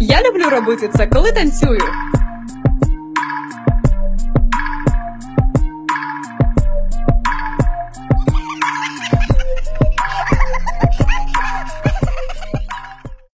Я люблю робити це, коли танцюю.